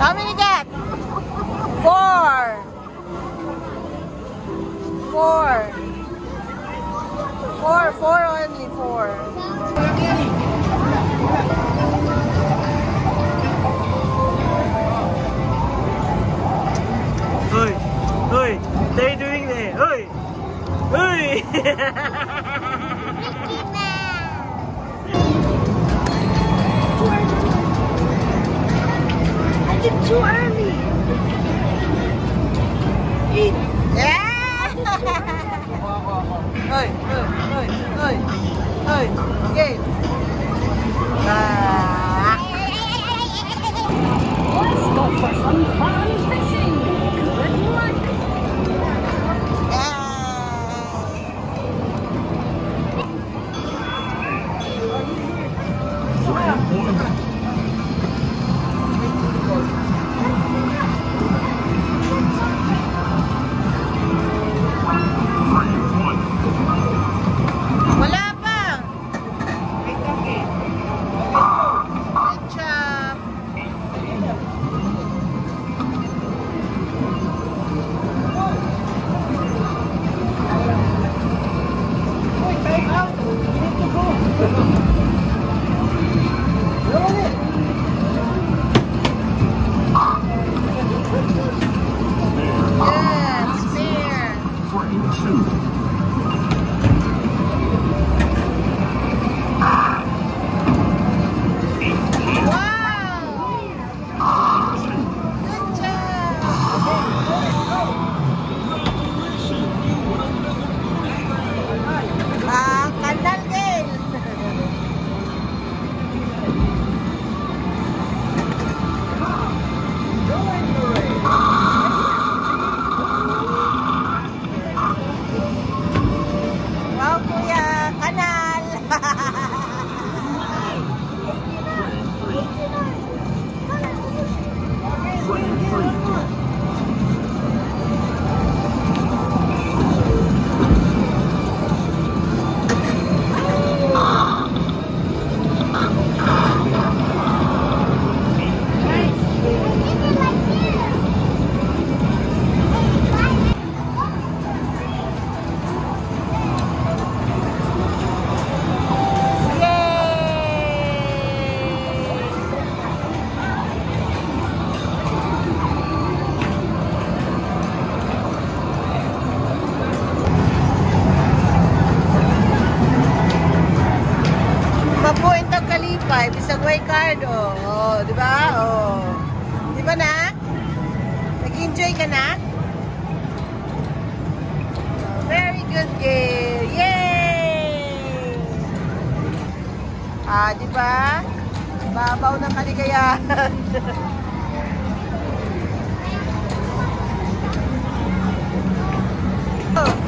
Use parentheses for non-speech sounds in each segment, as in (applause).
How many got? Four. Four. Four, four only, four. Oi, oi, you doing there? Oi, oi. (laughs) Eight. Yeah! Oi, oi, oi, oi, oi. Gail. Ah. Let's go for some fun fishing. 3.5, isang way card, oh. oh di ba? Oh. Di ba na? Nag-enjoy ka na? Very good girl. Yay! Ah, di ba? Babaw ng kaligayahan. (laughs) oh.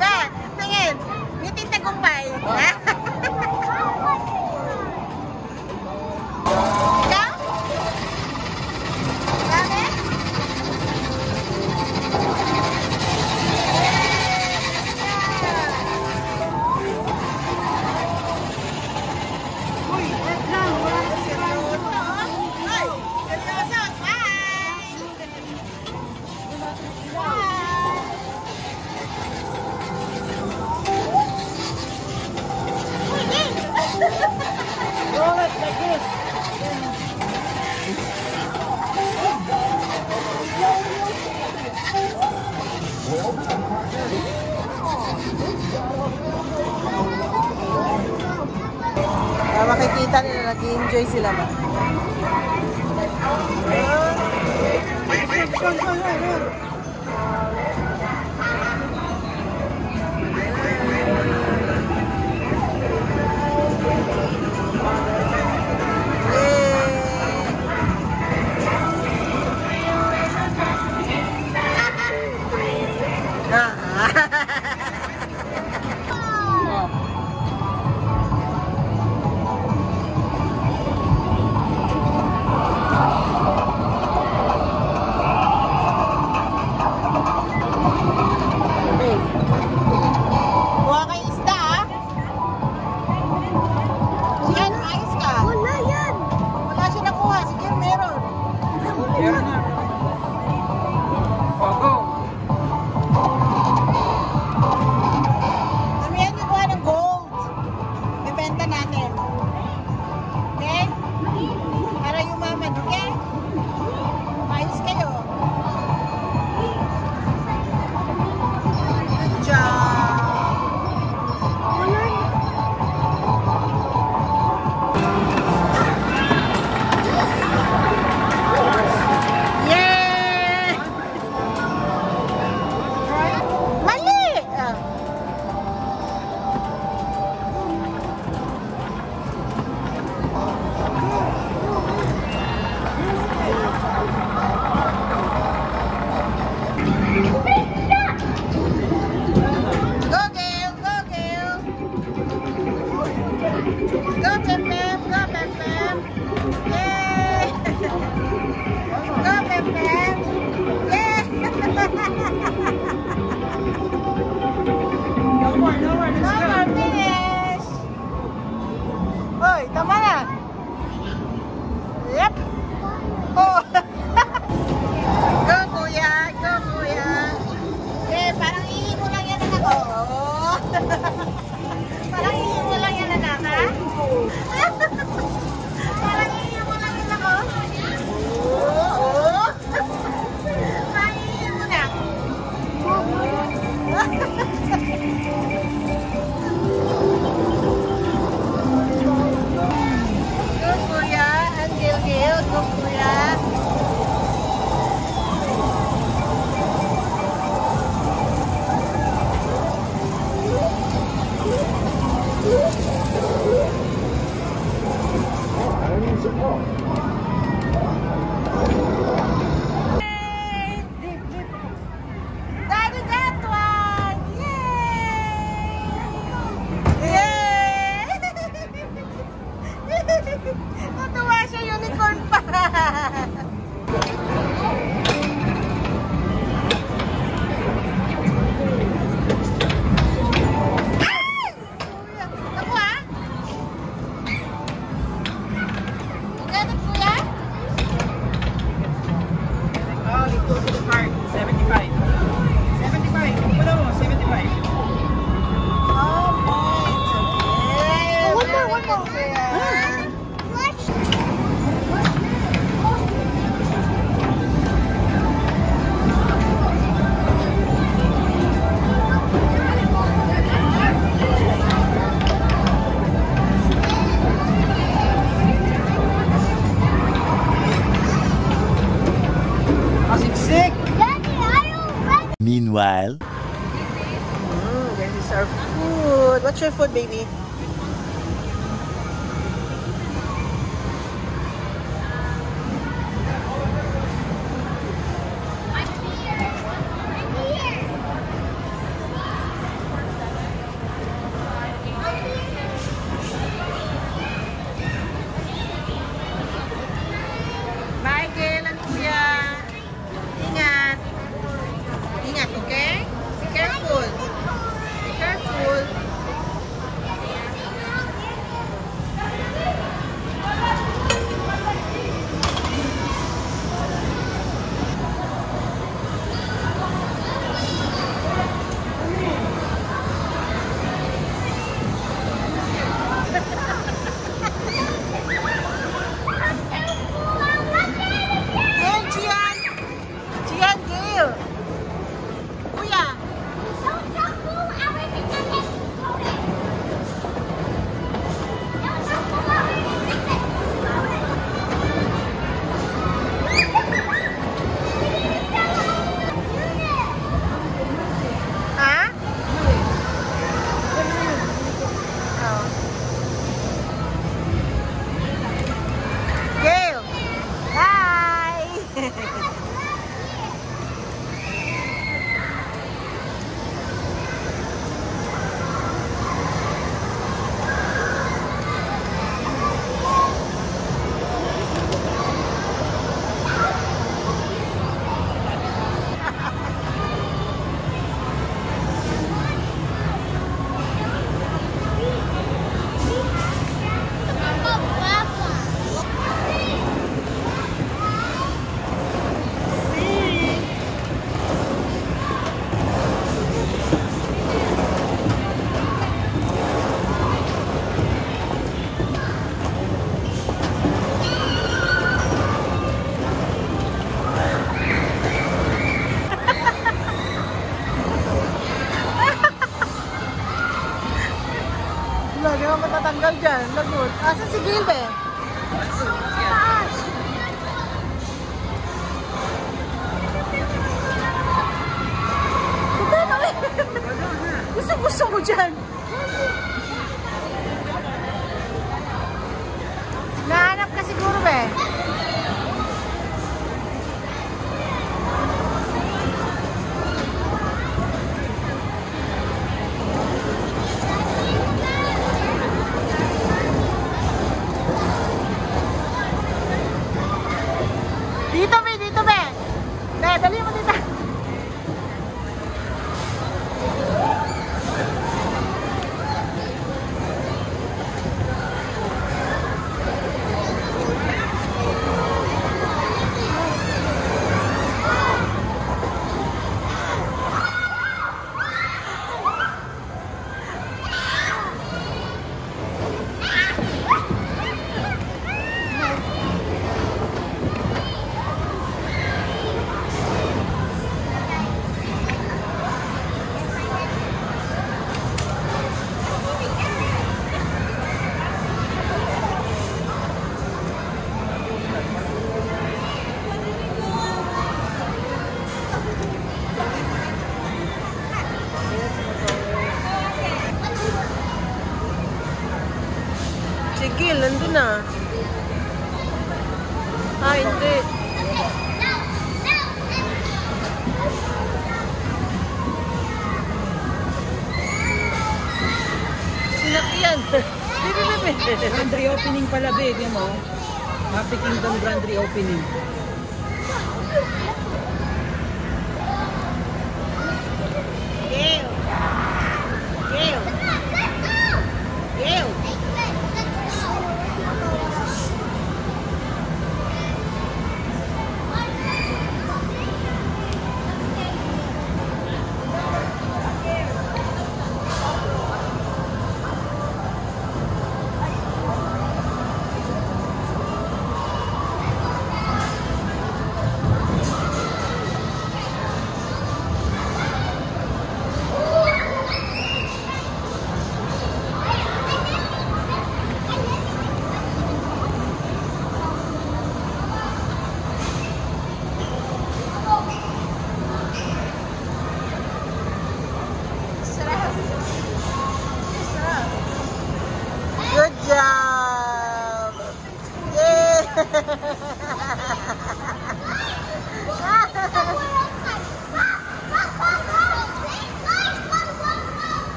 Ba, tingin. Ngiti tagumpay. Ha? Para makikita nila, nag-enjoy sila ba? Ayan! Ayan! Ayan! Ayan! Oh. go to the park What's your food, baby? 这是冰粉百不是不五十五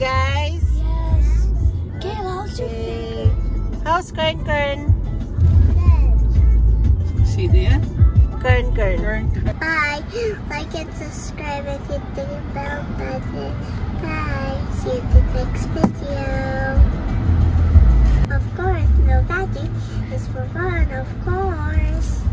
guys? Yes. Okay, how's your finger? How's Kern Kern? See there? Kern Kern. Kern, Kern. Hi. Like and subscribe and hit the bell button. Bye. See you in the next video. Of course, no magic is for fun, of course.